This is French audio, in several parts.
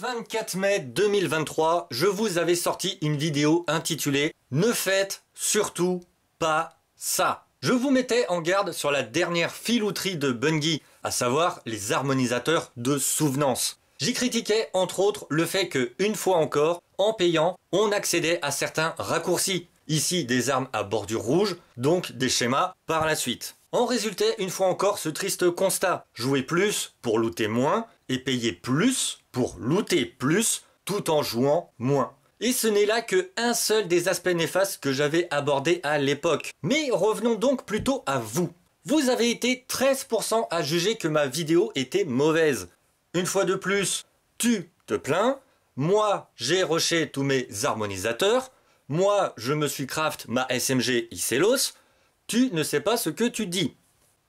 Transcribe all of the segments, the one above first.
24 mai 2023, je vous avais sorti une vidéo intitulée Ne faites surtout pas ça. Je vous mettais en garde sur la dernière filouterie de Bungie, à savoir les harmonisateurs de souvenance. J'y critiquais entre autres le fait que, une fois encore, en payant, on accédait à certains raccourcis. Ici, des armes à bordure rouge, donc des schémas par la suite. En résultait une fois encore ce triste constat. Jouer plus pour looter moins et payer plus pour looter plus tout en jouant moins. Et ce n'est là que un seul des aspects néfastes que j'avais abordé à l'époque. Mais revenons donc plutôt à vous. Vous avez été 13% à juger que ma vidéo était mauvaise. Une fois de plus, tu te plains, moi j'ai rushé tous mes harmonisateurs, moi je me suis craft ma SMG Icelos, tu ne sais pas ce que tu dis.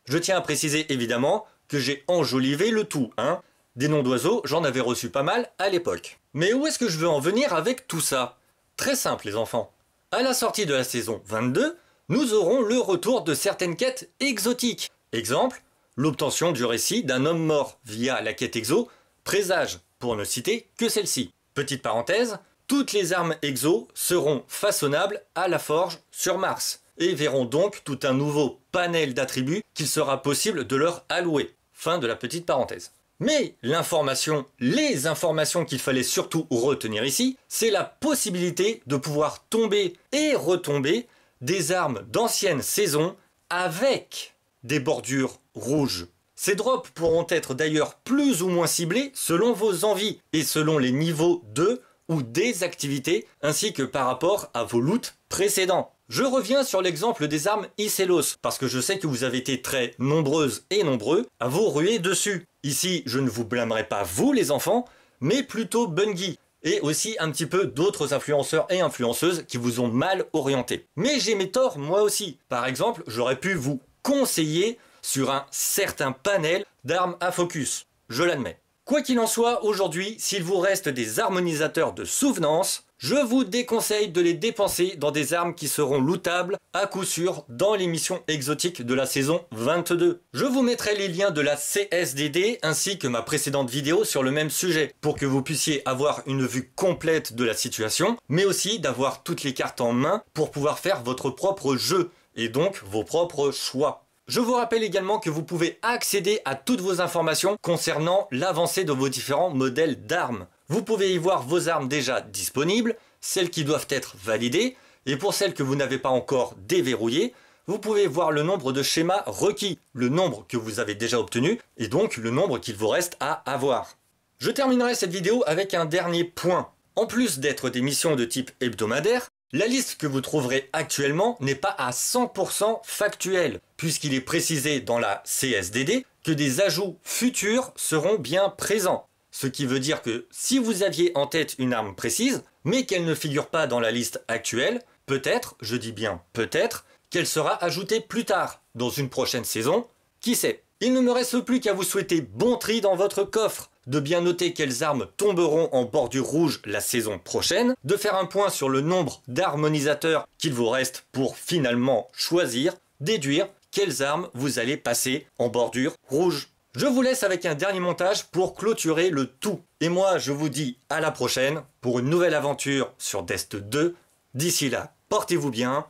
Je tiens à préciser évidemment que j'ai enjolivé le tout, hein. Des noms d'oiseaux, j'en avais reçu pas mal à l'époque. Mais où est-ce que je veux en venir avec tout ça? Très simple les enfants. À la sortie de la saison 22, nous aurons le retour de certaines quêtes exotiques. Exemple, l'obtention du récit d'un homme mort via la quête exo, présage, pour ne citer que celle-ci. Petite parenthèse, toutes les armes exo seront façonnables à la forge sur Mars et verront donc tout un nouveau panel d'attributs qu'il sera possible de leur allouer. Fin de la petite parenthèse. Mais l'information, les informations qu'il fallait surtout retenir ici, c'est la possibilité de pouvoir tomber et retomber des armes d'anciennes saisons avec des bordures rouges. Ces drops pourront être d'ailleurs plus ou moins ciblés selon vos envies et selon les niveaux de ou des activités ainsi que par rapport à vos loots précédents. Je reviens sur l'exemple des armes Icelos, parce que je sais que vous avez été très nombreuses et nombreux à vous ruer dessus. Ici, je ne vous blâmerai pas vous les enfants, mais plutôt Bungie, et aussi un petit peu d'autres influenceurs et influenceuses qui vous ont mal orienté. Mais j'ai mes torts moi aussi. Par exemple, j'aurais pu vous conseiller sur un certain panel d'armes à focus. Je l'admets. Quoi qu'il en soit, aujourd'hui, s'il vous reste des harmonisateurs de souvenance, je vous déconseille de les dépenser dans des armes qui seront lootables à coup sûr dans les missions exotiques de la saison 22. Je vous mettrai les liens de la CSDD ainsi que ma précédente vidéo sur le même sujet pour que vous puissiez avoir une vue complète de la situation, mais aussi d'avoir toutes les cartes en main pour pouvoir faire votre propre jeu et donc vos propres choix. Je vous rappelle également que vous pouvez accéder à toutes vos informations concernant l'avancée de vos différents modèles d'armes. Vous pouvez y voir vos armes déjà disponibles, celles qui doivent être validées, et pour celles que vous n'avez pas encore déverrouillées, vous pouvez voir le nombre de schémas requis, le nombre que vous avez déjà obtenu, et donc le nombre qu'il vous reste à avoir. Je terminerai cette vidéo avec un dernier point. En plus d'être des missions de type hebdomadaire, la liste que vous trouverez actuellement n'est pas à 100% factuelle, puisqu'il est précisé dans la CSDD que des ajouts futurs seront bien présents. Ce qui veut dire que si vous aviez en tête une arme précise, mais qu'elle ne figure pas dans la liste actuelle, peut-être, je dis bien peut-être, qu'elle sera ajoutée plus tard, dans une prochaine saison, qui sait? Il ne me reste plus qu'à vous souhaiter bon tri dans votre coffre, de bien noter quelles armes tomberont en bordure rouge la saison prochaine, de faire un point sur le nombre d'harmonisateurs qu'il vous reste pour finalement choisir, déduire quelles armes vous allez passer en bordure rouge. Je vous laisse avec un dernier montage pour clôturer le tout. Et moi, je vous dis à la prochaine pour une nouvelle aventure sur Dest 2. D'ici là, portez-vous bien.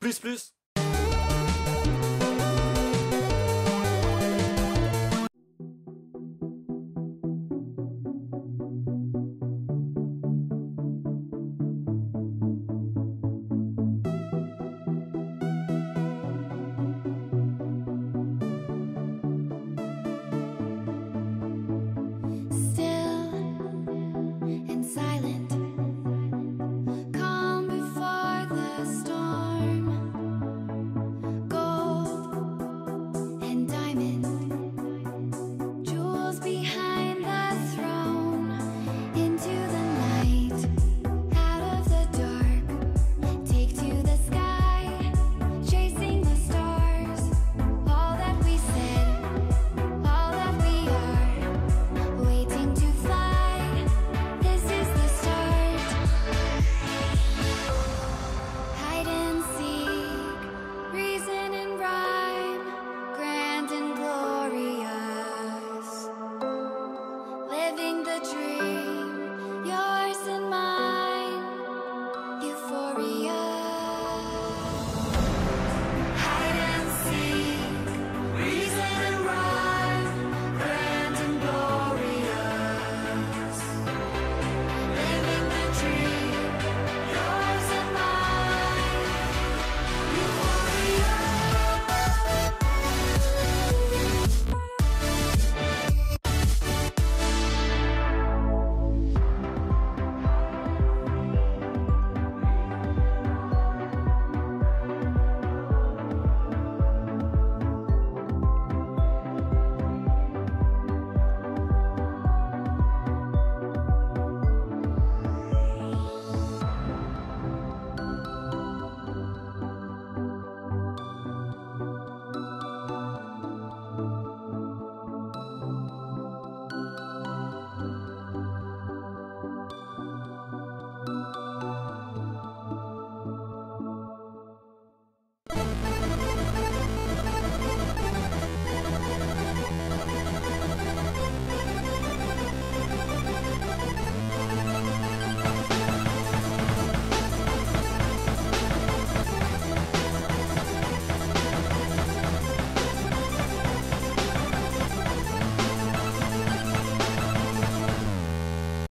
Plus plus